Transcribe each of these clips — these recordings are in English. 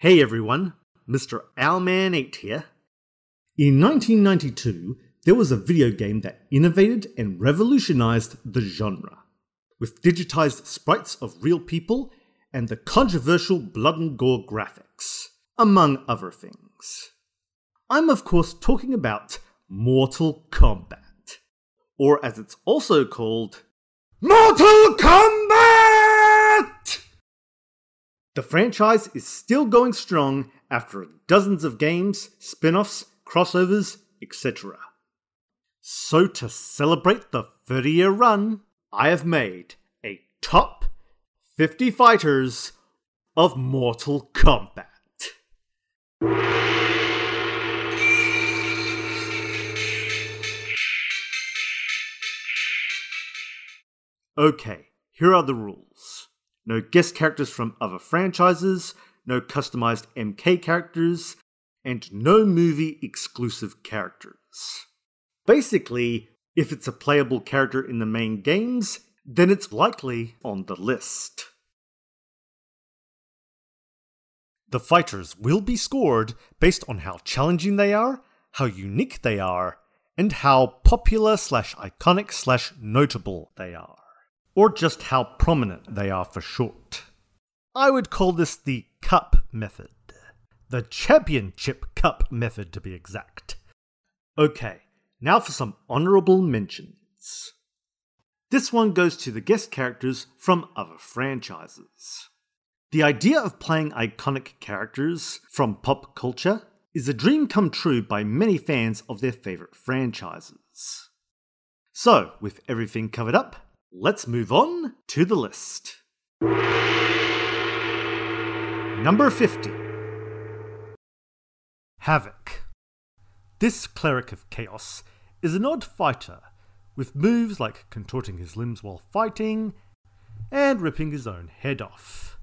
Hey everyone, Mr. Alman8 here. In 1992, there was a video game that innovated and revolutionized the genre, with digitized sprites of real people and the controversial blood and gore graphics, among other things. I'm, of course, talking about Mortal Kombat, or as it's also called, Mortal Kombat! The franchise is still going strong after dozens of games, spin offs, crossovers, etc. So, to celebrate the 30 year run, I have made a top 50 fighters of Mortal Kombat. Okay, here are the rules no guest characters from other franchises, no customized MK characters, and no movie exclusive characters. Basically, if it's a playable character in the main games, then it's likely on the list. The fighters will be scored based on how challenging they are, how unique they are, and how popular slash iconic slash notable they are. Or just how prominent they are for short. I would call this the cup method. The championship cup method to be exact. Okay, now for some honourable mentions. This one goes to the guest characters from other franchises. The idea of playing iconic characters from pop culture is a dream come true by many fans of their favourite franchises. So, with everything covered up, let's move on to the list. Number 50 Havoc. This cleric of chaos is an odd fighter with moves like contorting his limbs while fighting and ripping his own head off.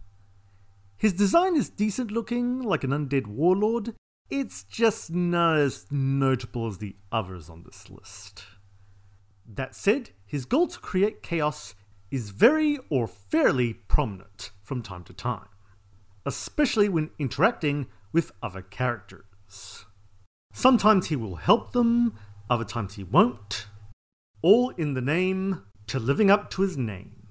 His design is decent looking, like an undead warlord, it's just not as notable as the others on this list. That said, his goal to create chaos is very or fairly prominent from time to time, especially when interacting with other characters. Sometimes he will help them, other times he won't, all in the name to living up to his name.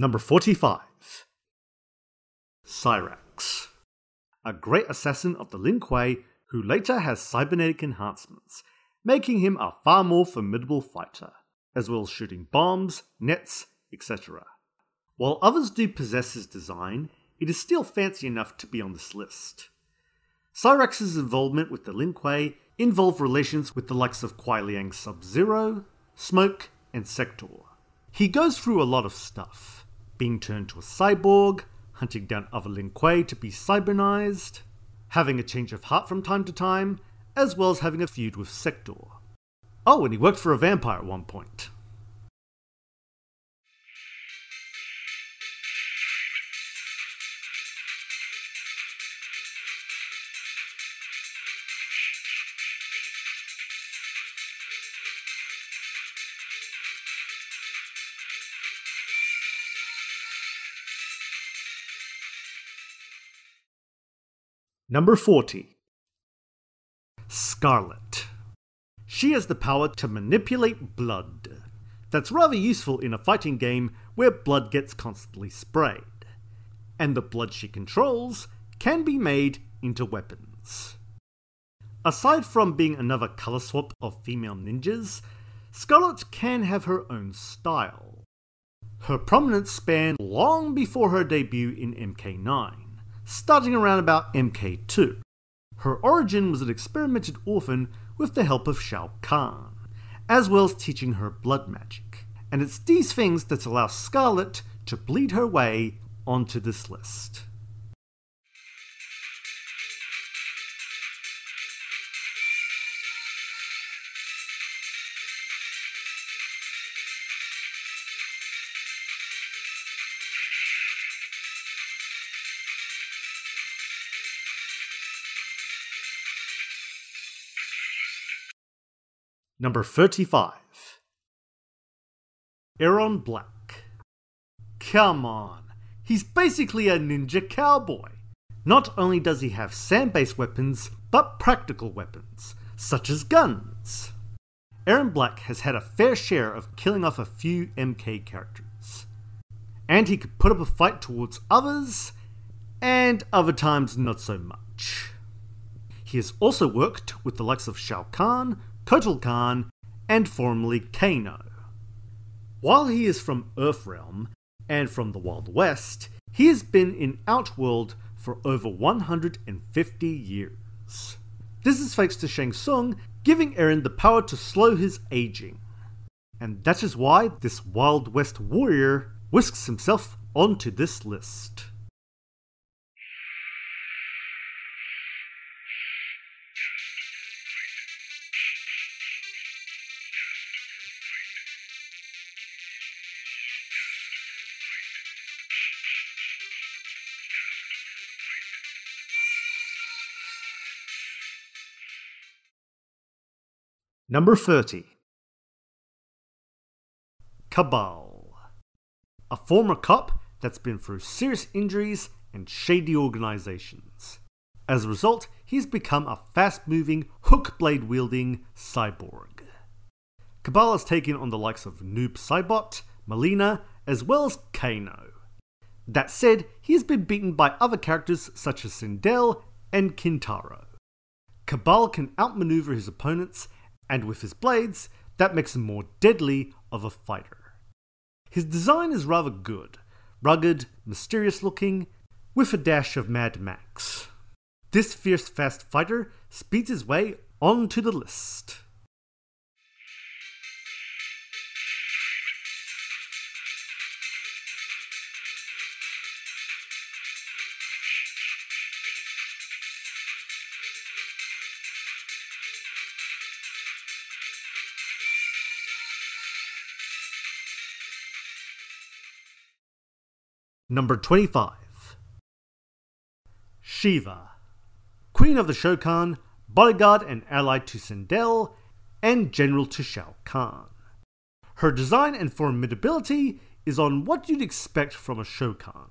Number 45 Cyrax, a great assassin of the Lin Kuei who later has cybernetic enhancements, making him a far more formidable fighter, as well as shooting bombs, nets, etc. While others do possess his design, it is still fancy enough to be on this list. Cyrax's involvement with the Lin Kuei involve relations with the likes of Kuai Liang Sub Zero, Smoke, and Sector. He goes through a lot of stuff, being turned to a cyborg, hunting down other Lin Kuei to be cybernized, having a change of heart from time to time, as well as having a feud with Sector. Oh, and he worked for a vampire at one point. Number 40 Skarlet. She has the power to manipulate blood. That's rather useful in a fighting game where blood gets constantly sprayed. And the blood she controls can be made into weapons. Aside from being another colour swap of female ninjas, Skarlet can have her own style. Her prominence spanned long before her debut in MK9 starting around about MK2. Her origin was an experimented orphan with the help of Shao Kahn, as well as teaching her blood magic. And it's these things that allow Skarlet to bleed her way onto this list. Number 35 Erron Black. Come on, he's basically a ninja cowboy. Not only does he have sand based weapons, but practical weapons, such as guns. Erron Black has had a fair share of killing off a few MK characters. And he could put up a fight towards others, and other times not so much. He has also worked with the likes of Shao Kahn, Kotal Kahn, and formerly Kano. While he is from Earthrealm and from the Wild West, he has been in Outworld for over 150 years. This is thanks to Shang Tsung giving Erron the power to slow his aging. And that is why this Wild West warrior whisks himself onto this list. Number 30 Kabal. A former cop that's been through serious injuries and shady organizations. As a result, he's become a fast moving, hook blade wielding cyborg. Kabal has taken on the likes of Noob Saibot, Mileena, as well as Kano. That said, he has been beaten by other characters such as Sindel and Kintaro. Kabal can outmaneuver his opponents and with his blades, that makes him more deadly of a fighter. His design is rather good, rugged, mysterious looking, with a dash of Mad Max. This fierce fast fighter speeds his way onto the list. Number 25 Shiva, Queen of the Shokan, bodyguard and ally to Sindel, and general to Shao Kahn. Her design and formidability is on what you'd expect from a Shokan.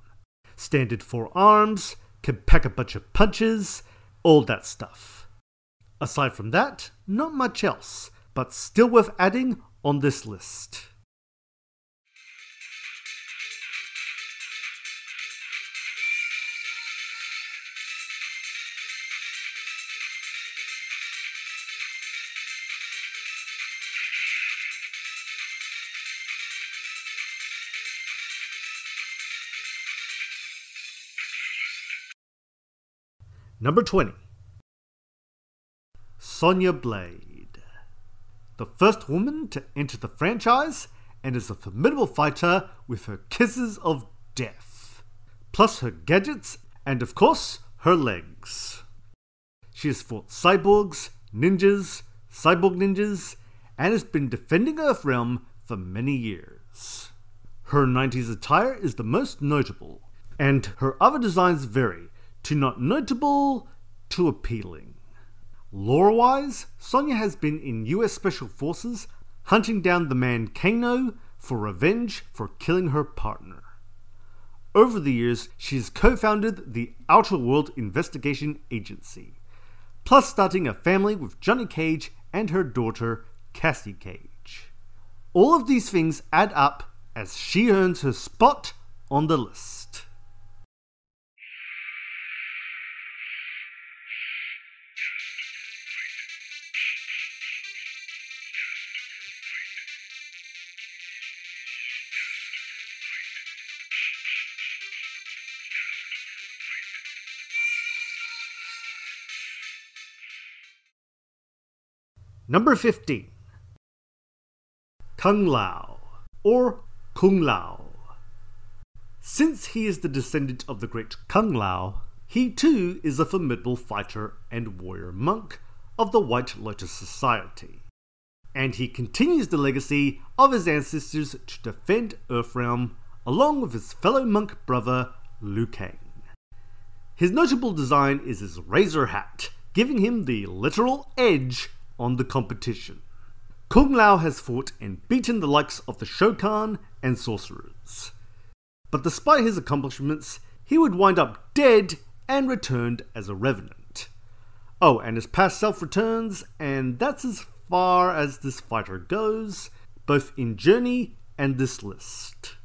Standard four arms, can pack a bunch of punches, all that stuff. Aside from that, not much else, but still worth adding on this list. Number 20 Sonya Blade. The first woman to enter the franchise and is a formidable fighter with her kisses of death, plus her gadgets and, of course, her legs. She has fought cyborgs, ninjas, cyborg ninjas, and has been defending Earthrealm for many years. Her 90s attire is the most notable, and her other designs vary to not notable to appealing. Lore wise, Sonya has been in US Special Forces hunting down the man Kano for revenge for killing her partner. Over the years, she has co founded the Outer World Investigation Agency, plus starting a family with Johnny Cage and her daughter, Cassie Cage. All of these things add up as she earns her spot on the list. Number 15 Kung Lao, or Kung Lao. Since he is the descendant of the great Kung Lao, he too is a formidable fighter and warrior monk of the White Lotus Society. And he continues the legacy of his ancestors to defend Earthrealm along with his fellow monk brother Liu Kang. His notable design is his razor hat, giving him the literal edge on the competition. Kung Lao has fought and beaten the likes of the Shokan and sorcerers. But despite his accomplishments, he would wind up dead and returned as a revenant. Oh, and his past self returns, and that's as far as this fighter goes, both in journey and this list.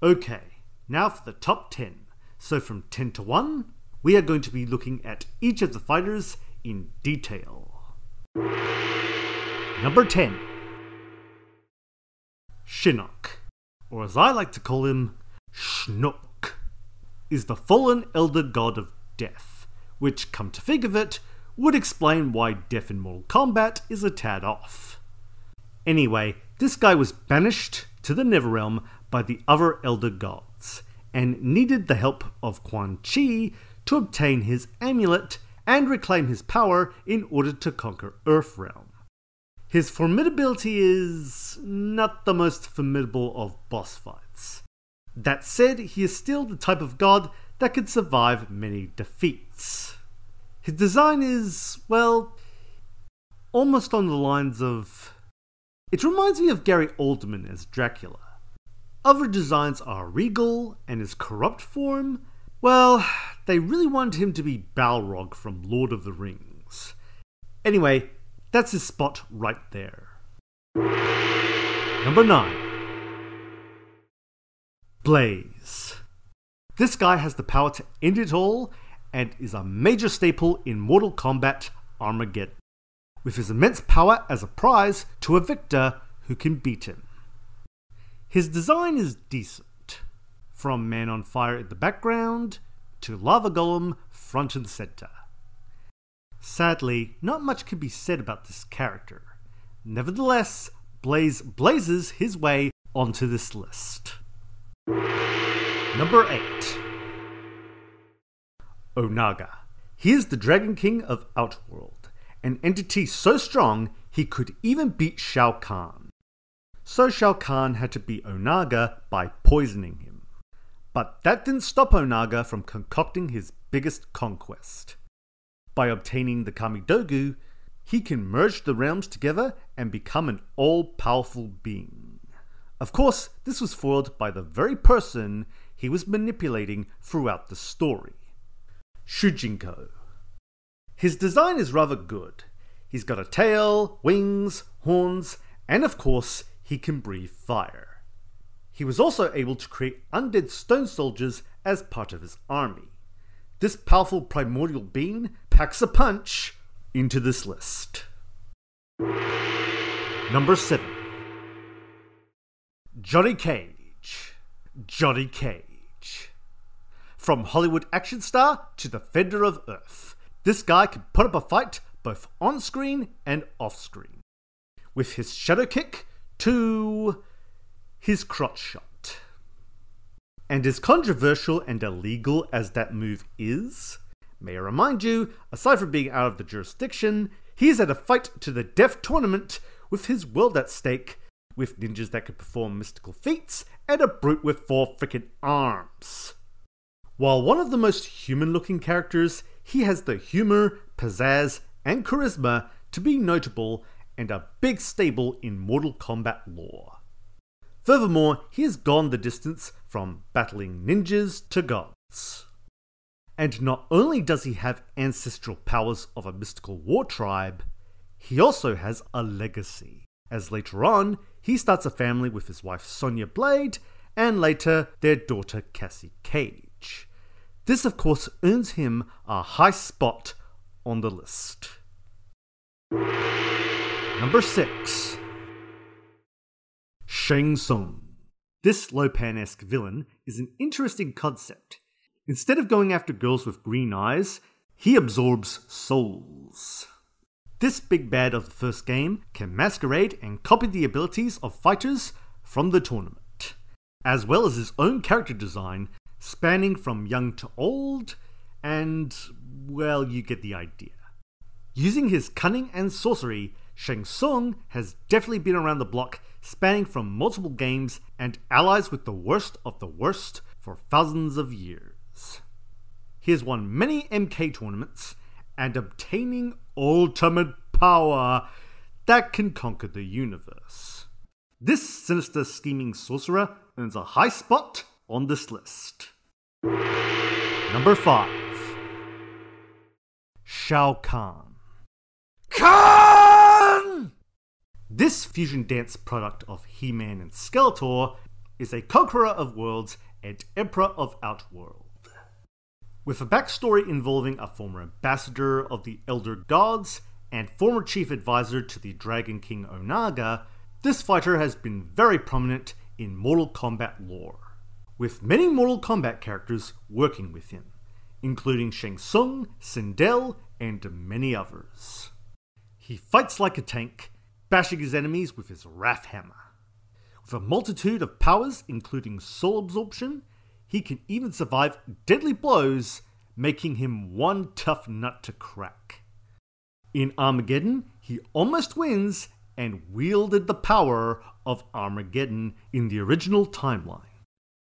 Okay, now for the top 10. So from 10 to 1, we are going to be looking at each of the fighters in detail. Number 10 Shinnok, or as I like to call him, Schnook, is the fallen elder god of death, which, come to think of it, would explain why death in Mortal Kombat is a tad off. Anyway, this guy was banished to the Netherrealm by the other Elder Gods, and needed the help of Quan Chi to obtain his amulet and reclaim his power in order to conquer Earthrealm. His formidability is not the most formidable of boss fights. That said, he is still the type of god that could survive many defeats. His design is, well, almost on the lines of. It reminds me of Gary Oldman as Dracula. Other designs are Regal and his corrupt form. Well, they really wanted him to be Balrog from Lord of the Rings. Anyway, that's his spot right there. Number 9 Blaze. This guy has the power to end it all and is a major staple in Mortal Kombat Armageddon, with his immense power as a prize to a victor who can beat him. His design is decent, from Man on Fire in the background to Lava Golem front and center. Sadly, not much can be said about this character. Nevertheless, Blaze blazes his way onto this list. Number 8 Onaga. He is the Dragon King of Outworld, an entity so strong he could even beat Shao Kahn so Shao Kahn had to beat Onaga by poisoning him. But that didn't stop Onaga from concocting his biggest conquest. By obtaining the Kamidogu, he can merge the realms together and become an all powerful being. Of course, this was foiled by the very person he was manipulating throughout the story Shujinko. His design is rather good. He's got a tail, wings, horns, and of course, he can breathe fire. He was also able to create undead stone soldiers as part of his army. This powerful primordial being packs a punch into this list. Number 7 Johnny Cage. Johnny Cage. From Hollywood action star to defender of Earth, this guy can put up a fight both on screen and off screen. With his shadow kick, to his crotch shot. And as controversial and illegal as that move is, may I remind you, aside from being out of the jurisdiction, he is at a fight to the death tournament with his world at stake, with ninjas that can perform mystical feats, and a brute with four freaking arms. While one of the most human looking characters, he has the humor, pizzazz, and charisma to be notable and a big stable in Mortal Kombat lore. Furthermore, he has gone the distance from battling ninjas to gods. And not only does he have ancestral powers of a mystical war tribe, he also has a legacy, as later on he starts a family with his wife Sonya Blade and later their daughter Cassie Cage. This, of course, earns him a high spot on the list. Number 6 Shang Tsung. This Lo Pan esque villain is an interesting concept. Instead of going after girls with green eyes, he absorbs souls. This big bad of the first game can masquerade and copy the abilities of fighters from the tournament, as well as his own character design spanning from young to old, and, well, you get the idea. Using his cunning and sorcery, Shang Tsung has definitely been around the block, spanning from multiple games and allies with the worst of the worst for thousands of years. He has won many MK tournaments and obtaining ultimate power that can conquer the universe. This sinister scheming sorcerer earns a high spot on this list. Number 5 Shao Kahn. Kahn! This fusion dance product of He Man and Skeletor is a conqueror of worlds and emperor of Outworld. With a backstory involving a former ambassador of the Elder Gods and former chief advisor to the Dragon King Onaga, this fighter has been very prominent in Mortal Kombat lore, with many Mortal Kombat characters working with him, including Shang Tsung, Sindel, and many others. He fights like a tank, bashing his enemies with his Wrath Hammer. With a multitude of powers, including soul absorption he can even survive deadly blows, making him one tough nut to crack. In Armageddon, he almost wins and wielded the power of Armageddon in the original timeline.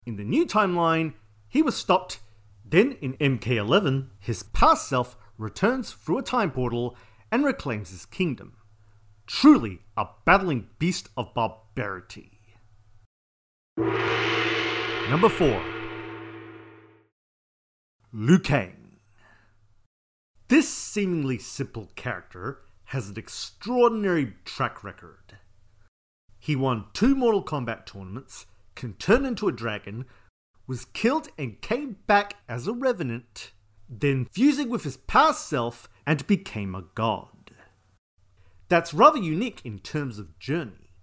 In the new timeline, he was stopped. Then in MK11, his past self returns through a time portal and reclaims his kingdom. Truly a battling beast of barbarity. Number 4 Liu Kang. This seemingly simple character has an extraordinary track record. He won two Mortal Kombat tournaments, can turn into a dragon, was killed and came back as a revenant, then fusing with his past self and became a god. That's rather unique in terms of journey.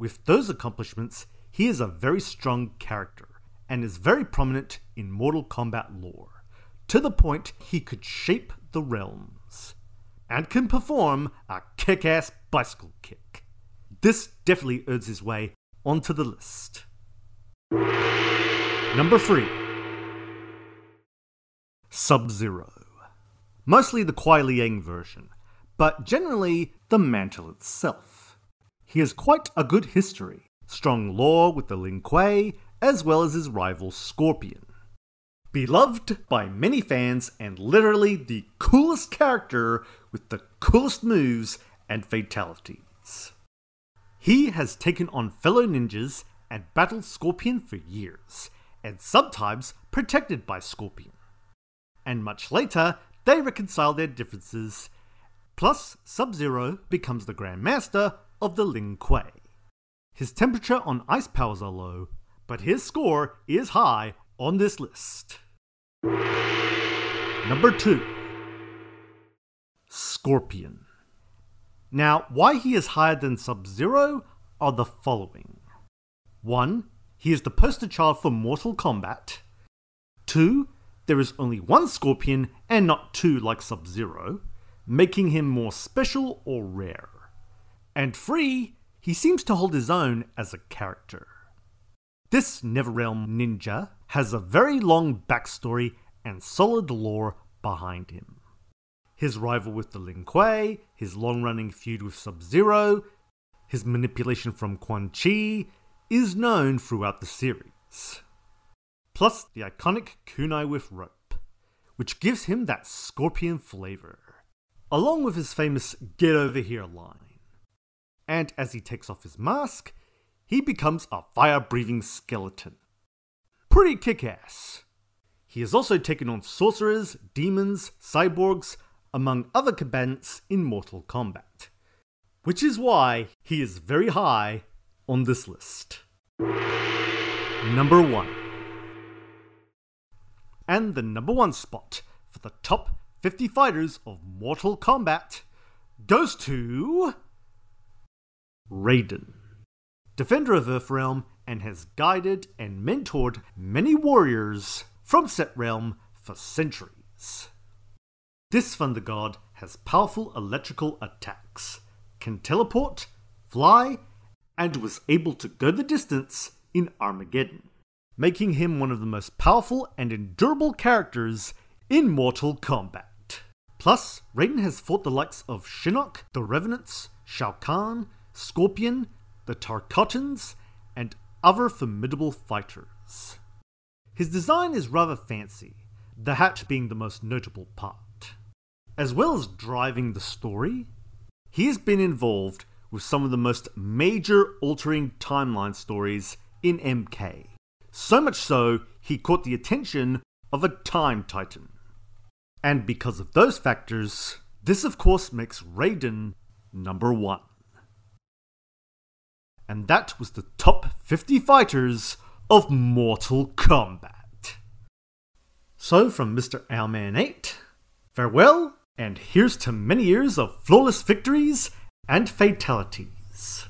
With those accomplishments, he is a very strong character and is very prominent in Mortal Kombat lore, to the point he could shape the realms, and can perform a kick ass bicycle kick. This definitely earns his way onto the list. Number 3 Sub Zero. Mostly the Kuai Liang version, but generally the mantle itself. He has quite a good history, strong lore with the Lin Kuei, as well as his rival Scorpion. Beloved by many fans and literally the coolest character with the coolest moves and fatalities. He has taken on fellow ninjas and battled Scorpion for years, and sometimes protected by Scorpion. And much later, they reconcile their differences, plus Sub Zero becomes the Grand Master of the Lin Kuei. His temperature on ice powers are low, but his score is high on this list. Number 2 Scorpion. Now, why he is higher than Sub Zero are the following 1. He is the poster child for Mortal Kombat. 2. There is only one Scorpion and not two like Sub Zero, making him more special or rare. And free, He seems to hold his own as a character. This Netherrealm ninja has a very long backstory and solid lore behind him. His rival with the Lin Kuei, his long running feud with Sub Zero, his manipulation from Quan Chi is known throughout the series. Plus the iconic kunai with rope, which gives him that scorpion flavor, along with his famous get over here line. And as he takes off his mask, he becomes a fire breathing skeleton. Pretty kick ass. He has also taken on sorcerers, demons, cyborgs, among other combatants in Mortal Kombat. Which is why he is very high on this list. Number 1. And the number 1 spot for the top 50 fighters of Mortal Kombat goes to. Raiden defender of Earthrealm, and has guided and mentored many warriors from Set Realm for centuries. This Thunder God has powerful electrical attacks, can teleport, fly, and was able to go the distance in Armageddon, making him one of the most powerful and endurable characters in Mortal Kombat. Plus, Raiden has fought the likes of Shinnok, the Revenants, Shao Kahn, Scorpion, the Tarkatans, and other formidable fighters. His design is rather fancy, the hat being the most notable part. As well as driving the story, he has been involved with some of the most major altering timeline stories in MK. So much so, he caught the attention of a Time Titan. And because of those factors, this of course makes Raiden number one. And that was the top 50 fighters of Mortal Kombat. So, from Mr. Owlman 8, farewell, and here's to many years of flawless victories and fatalities.